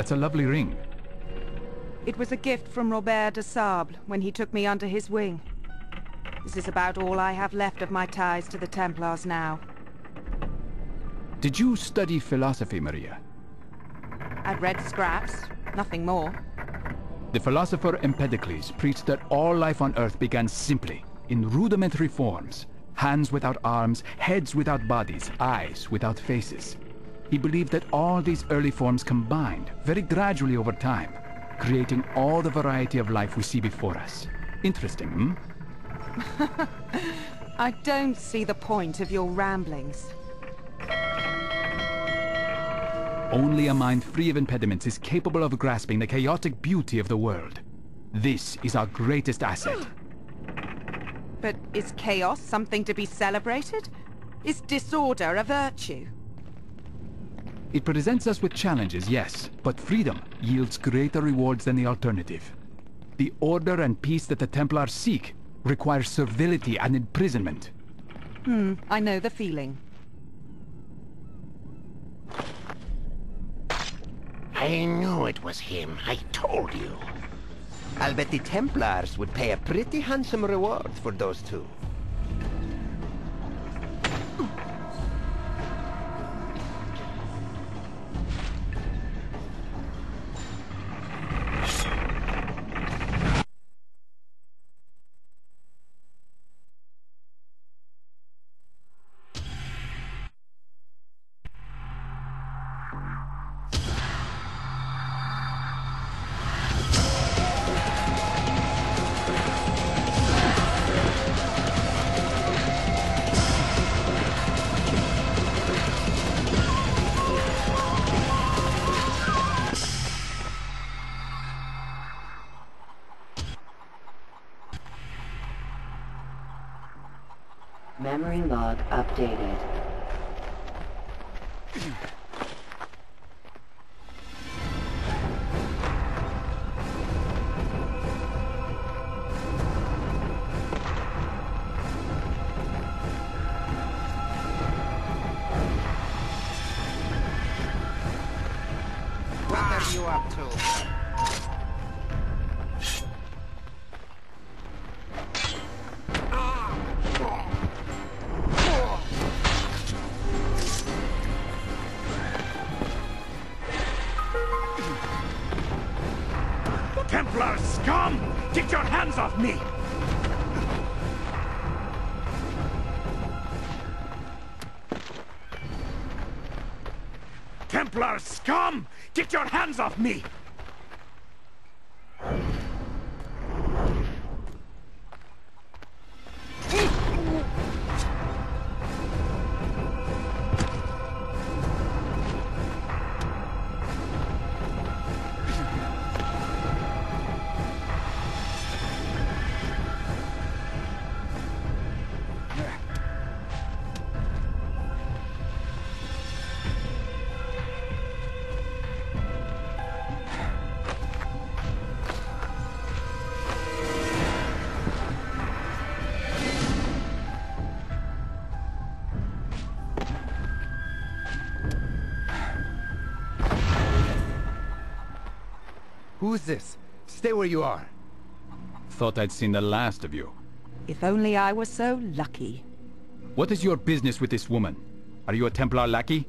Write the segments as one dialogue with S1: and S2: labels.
S1: That's a lovely ring.
S2: It was a gift from Robert de Sable when he took me under his wing. This is about all I have left of my ties to the Templars now.
S1: Did you study philosophy, Maria?
S2: I've read scraps, nothing more.
S1: The philosopher Empedocles preached that all life on Earth began simply, in rudimentary forms. Hands without arms, heads without bodies, eyes without faces. He believed that all these early forms combined, very gradually over time, creating all the variety of life we see before us. Interesting, hmm?
S2: I don't see the point of your ramblings.
S1: Only a mind free of impediments is capable of grasping the chaotic beauty of the world. This is our greatest asset.
S2: But is chaos something to be celebrated? Is disorder a virtue?
S1: It presents us with challenges, yes, but freedom yields greater rewards than the alternative. The order and peace that the Templars seek requires servility and imprisonment.
S2: Hmm, I know the feeling.
S3: I knew it was him. I told you.
S4: I'll bet the Templars would pay a pretty handsome reward for those two.
S5: Memory log updated.
S3: Templar scum! Get your hands off me! Templar scum! Get your hands off me!
S4: Who's this? Stay where you are.
S1: Thought I'd seen the last of you.
S2: If only I were so lucky.
S1: What is your business with this woman? Are you a Templar lackey?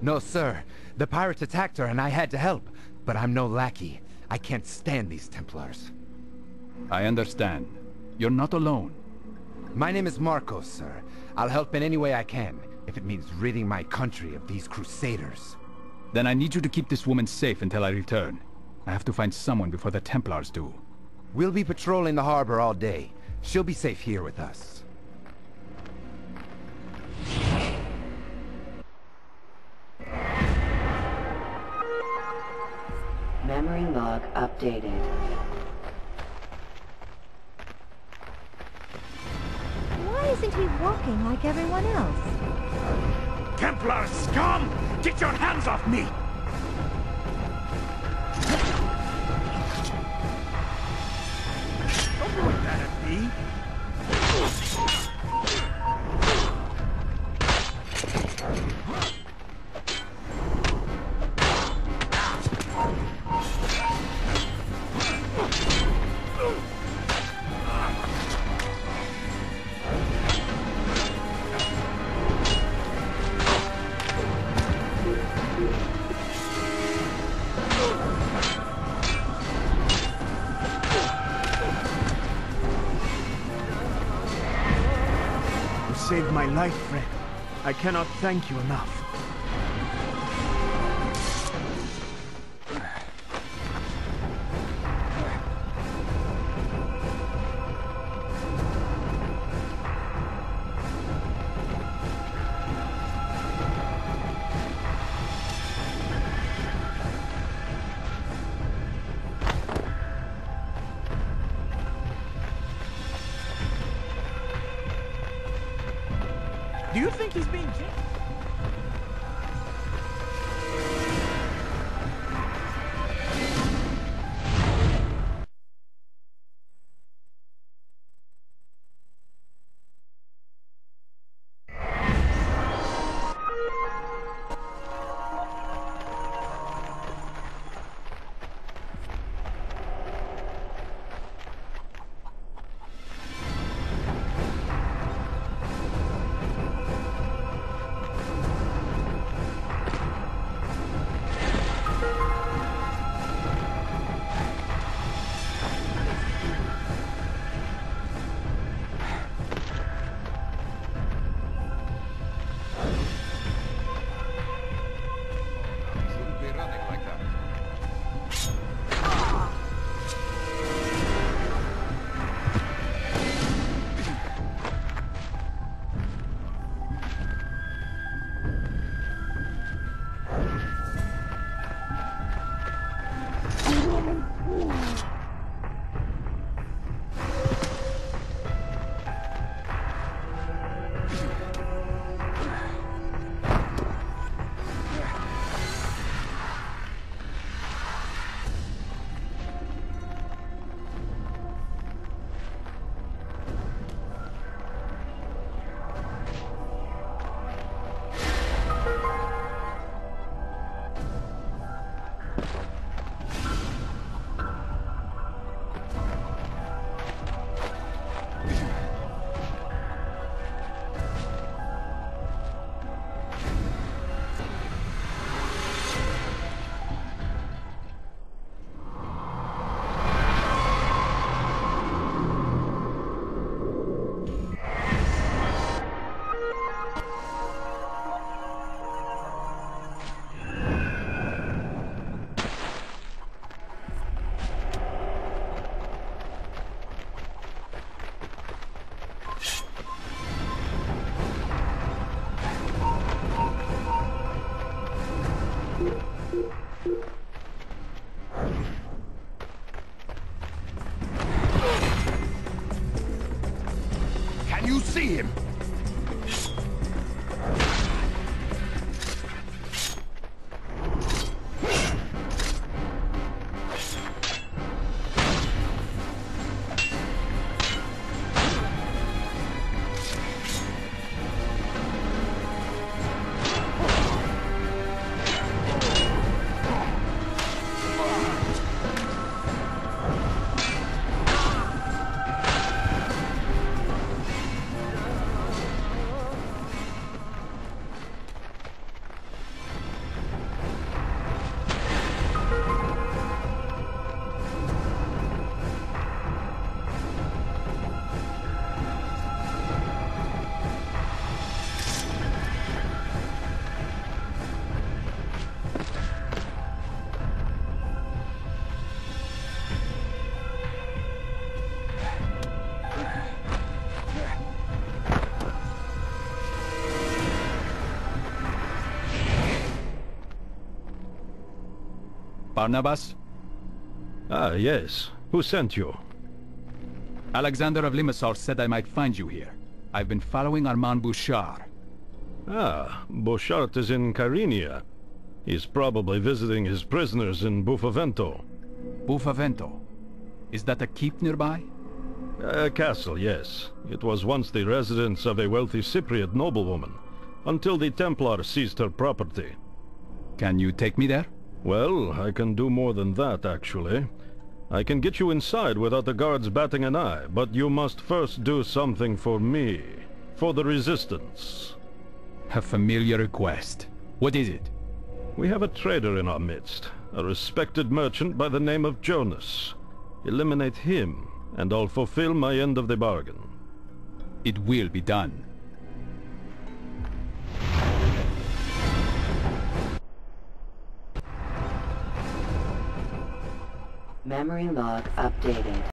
S4: No, sir. The pirates attacked her and I had to help. But I'm no lackey. I can't stand these Templars.
S1: I understand. You're not alone.
S4: My name is Marcos, sir. I'll help in any way I can, if it means ridding my country of these crusaders.
S1: Then I need you to keep this woman safe until I return. I have to find someone before the Templars do.
S4: We'll be patrolling the harbor all day. She'll be safe here with us.
S5: Memory log updated.
S6: Why isn't he walking like everyone else?
S3: Templar scum! Get your hands off me! Point me!
S7: my life, friend. I cannot thank you enough. Do you think he's being genuine?
S3: Can you see him?
S1: Barnabas?
S8: Ah, yes. Who sent you?
S1: Alexander of Limassol said I might find you here. I've been following Armand Bouchard.
S8: Ah, Bouchard is in Kyrenia. He's probably visiting his prisoners in Buffavento.
S1: Buffavento? Is that a keep nearby?
S8: A castle, yes. It was once the residence of a wealthy Cypriot noblewoman, until the Templar seized her property.
S1: Can you take me there?
S8: Well, I can do more than that, actually. I can get you inside without the guards batting an eye, but you must first do something for me. For the Resistance.
S1: A familiar request. What is it?
S8: We have a trader in our midst, a respected merchant by the name of Jonas. Eliminate him, and I'll fulfill my end of the bargain.
S1: It will be done.
S5: Memory log updated.